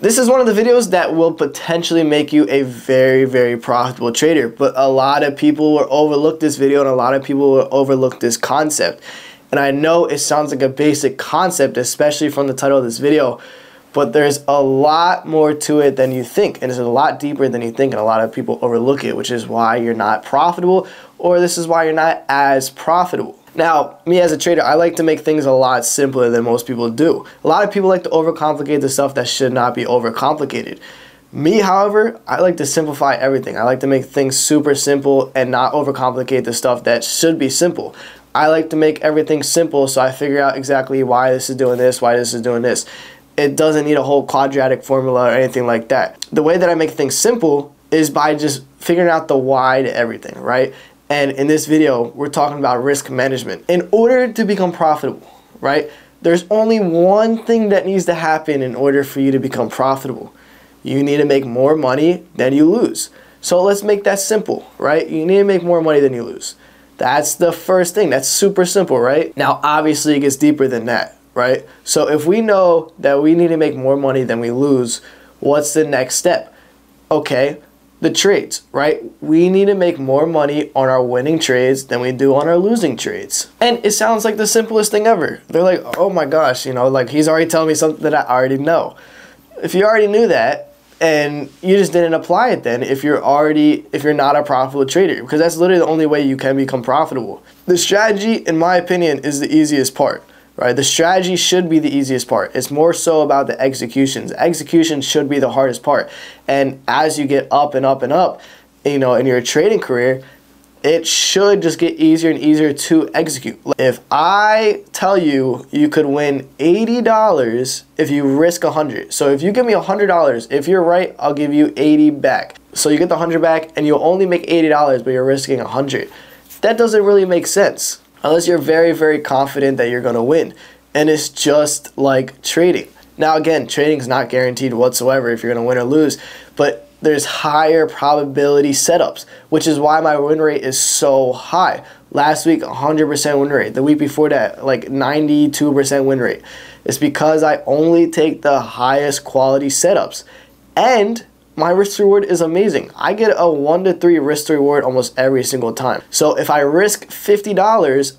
This is one of the videos that will potentially make you a very, very profitable trader. But a lot of people will overlook this video and a lot of people will overlook this concept. And I know it sounds like a basic concept, especially from the title of this video, but there's a lot more to it than you think. And it's a lot deeper than you think. And a lot of people overlook it, which is why you're not profitable or this is why you're not as profitable. Now, me as a trader, I like to make things a lot simpler than most people do. A lot of people like to overcomplicate the stuff that should not be overcomplicated. Me, however, I like to simplify everything. I like to make things super simple and not overcomplicate the stuff that should be simple. I like to make everything simple so I figure out exactly why this is doing this, why this is doing this. It doesn't need a whole quadratic formula or anything like that. The way that I make things simple is by just figuring out the why to everything, right? And in this video, we're talking about risk management. In order to become profitable, right, there's only one thing that needs to happen in order for you to become profitable. You need to make more money than you lose. So let's make that simple, right? You need to make more money than you lose. That's the first thing. That's super simple, right? Now, obviously, it gets deeper than that, right? So if we know that we need to make more money than we lose, what's the next step? Okay, the trades, right? We need to make more money on our winning trades than we do on our losing trades. And it sounds like the simplest thing ever. They're like, oh my gosh, you know, like he's already telling me something that I already know. If you already knew that and you just didn't apply it then if you're already if you're not a profitable trader because that's literally the only way you can become profitable. The strategy in my opinion is the easiest part right? The strategy should be the easiest part. It's more so about the executions. Execution should be the hardest part. And as you get up and up and up, you know, in your trading career, it should just get easier and easier to execute. If I tell you you could win $80 if you risk 100. So if you give me $100, if you're right, I'll give you 80 back. So you get the 100 back and you'll only make $80 but you're risking 100. That doesn't really make sense unless you're very, very confident that you're going to win. And it's just like trading. Now, again, trading is not guaranteed whatsoever if you're going to win or lose, but there's higher probability setups, which is why my win rate is so high. Last week, 100% win rate. The week before that, like 92% win rate. It's because I only take the highest quality setups. And my risk reward is amazing. I get a 1 to 3 risk reward almost every single time. So if I risk $50,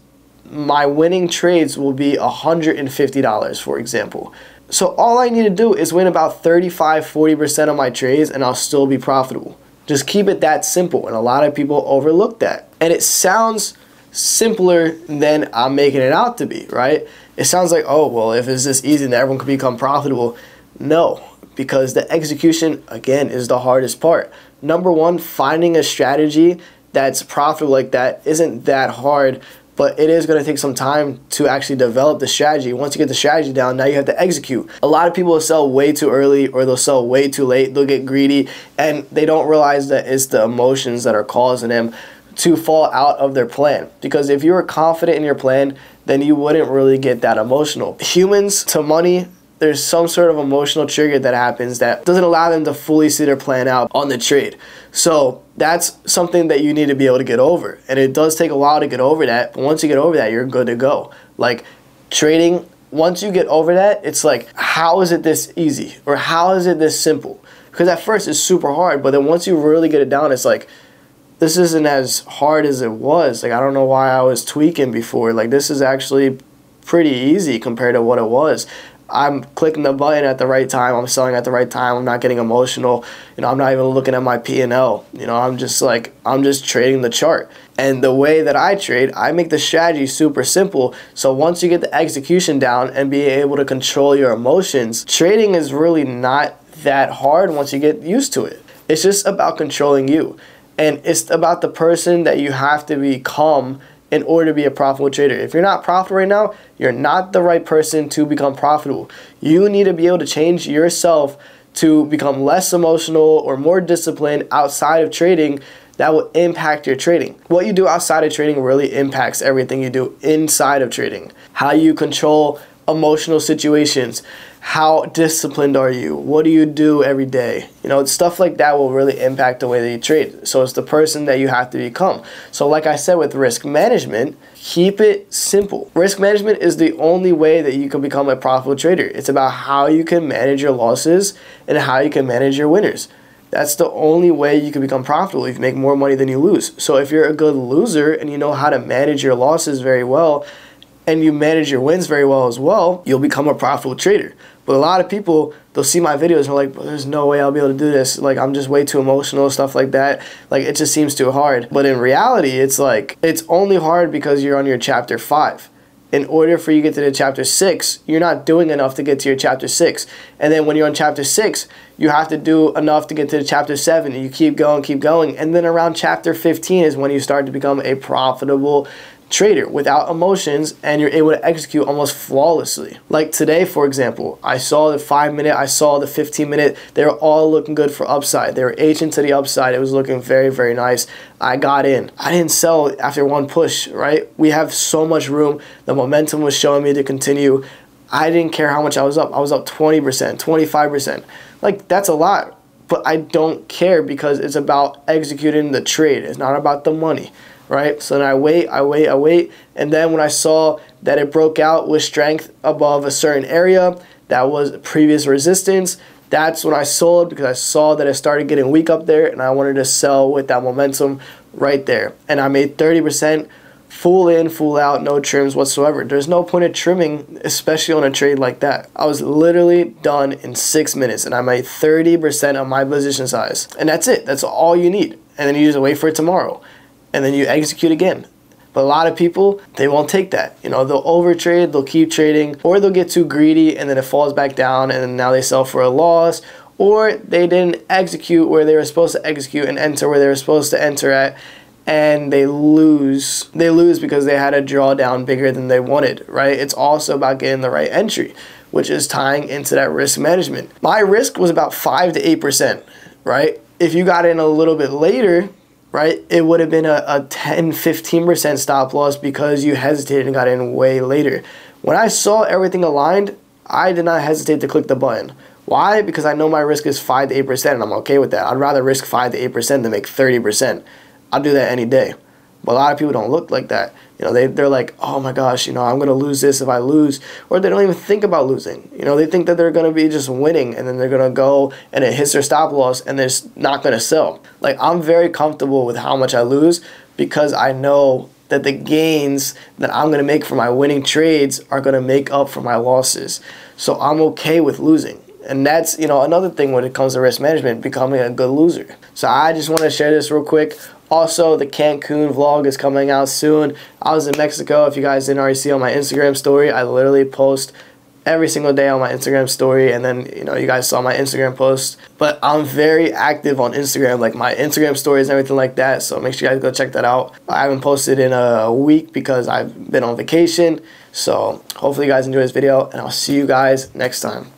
my winning trades will be $150, for example. So all I need to do is win about 35 40% of my trades and I'll still be profitable. Just keep it that simple. And a lot of people overlook that. And it sounds simpler than I'm making it out to be, right? It sounds like, oh, well, if it's this easy, then everyone can become profitable. No, because the execution, again, is the hardest part. Number one, finding a strategy that's profitable like that isn't that hard, but it is going to take some time to actually develop the strategy. Once you get the strategy down, now you have to execute. A lot of people will sell way too early or they'll sell way too late. They'll get greedy and they don't realize that it's the emotions that are causing them to fall out of their plan. Because if you were confident in your plan, then you wouldn't really get that emotional. Humans to money there's some sort of emotional trigger that happens that doesn't allow them to fully see their plan out on the trade. So that's something that you need to be able to get over. And it does take a while to get over that, but once you get over that, you're good to go. Like trading, once you get over that, it's like, how is it this easy? Or how is it this simple? Because at first it's super hard, but then once you really get it down, it's like, this isn't as hard as it was. Like, I don't know why I was tweaking before. Like, this is actually pretty easy compared to what it was. I'm clicking the button at the right time. I'm selling at the right time. I'm not getting emotional. You know, I'm not even looking at my P&L. You know, I'm just like I'm just trading the chart. And the way that I trade, I make the strategy super simple. So once you get the execution down and be able to control your emotions, trading is really not that hard once you get used to it. It's just about controlling you. And it's about the person that you have to become in order to be a profitable trader. If you're not profitable right now, you're not the right person to become profitable. You need to be able to change yourself to become less emotional or more disciplined outside of trading that will impact your trading. What you do outside of trading really impacts everything you do inside of trading. How you control emotional situations. How disciplined are you? What do you do every day? You know, stuff like that will really impact the way that you trade. So it's the person that you have to become. So, like I said with risk management, keep it simple. Risk management is the only way that you can become a profitable trader. It's about how you can manage your losses and how you can manage your winners. That's the only way you can become profitable if you make more money than you lose. So if you're a good loser and you know how to manage your losses very well and you manage your wins very well as well, you'll become a profitable trader. But a lot of people, they'll see my videos and they're like, there's no way I'll be able to do this. Like, I'm just way too emotional, stuff like that. Like, it just seems too hard. But in reality, it's like, it's only hard because you're on your chapter five. In order for you to get to the chapter six, you're not doing enough to get to your chapter six. And then when you're on chapter six, you have to do enough to get to the chapter seven. And you keep going, keep going. And then around chapter 15 is when you start to become a profitable trader without emotions and you're able to execute almost flawlessly. Like today, for example, I saw the 5 minute, I saw the 15 minute, they were all looking good for upside. They were aging to the upside. It was looking very, very nice. I got in. I didn't sell after one push, right? We have so much room. The momentum was showing me to continue. I didn't care how much I was up. I was up 20%, 25%. Like, that's a lot. But I don't care because it's about executing the trade. It's not about the money right? So then I wait, I wait, I wait. And then when I saw that it broke out with strength above a certain area that was previous resistance, that's when I sold because I saw that it started getting weak up there and I wanted to sell with that momentum right there. And I made 30% full in, full out, no trims whatsoever. There's no point of trimming, especially on a trade like that. I was literally done in six minutes and I made 30% of my position size. And that's it. That's all you need. And then you just wait for it tomorrow and then you execute again. But a lot of people, they won't take that. You know, they'll overtrade, they'll keep trading, or they'll get too greedy and then it falls back down and now they sell for a loss, or they didn't execute where they were supposed to execute and enter where they were supposed to enter at and they lose. They lose because they had a drawdown bigger than they wanted, right? It's also about getting the right entry, which is tying into that risk management. My risk was about 5 to 8%, right? If you got in a little bit later, right, it would have been a, a 10, 15% stop loss because you hesitated and got in way later. When I saw everything aligned, I did not hesitate to click the button. Why? Because I know my risk is 5 to 8% and I'm okay with that. I'd rather risk 5 to 8% than make 30%. I'll do that any day. But a lot of people don't look like that. You know, they, they're like, oh my gosh, you know, I'm going to lose this if I lose. Or they don't even think about losing. You know, they think that they're going to be just winning and then they're going to go and it hits their stop loss and they're not going to sell. Like, I'm very comfortable with how much I lose because I know that the gains that I'm going to make for my winning trades are going to make up for my losses. So I'm okay with losing. And that's, you know, another thing when it comes to risk management, becoming a good loser. So I just want to share this real quick. Also, the Cancun vlog is coming out soon. I was in Mexico. If you guys didn't already see on my Instagram story, I literally post every single day on my Instagram story and then you know you guys saw my Instagram post but I'm very active on Instagram like my Instagram stories and everything like that so make sure you guys go check that out I haven't posted in a week because I've been on vacation so hopefully you guys enjoy this video and I'll see you guys next time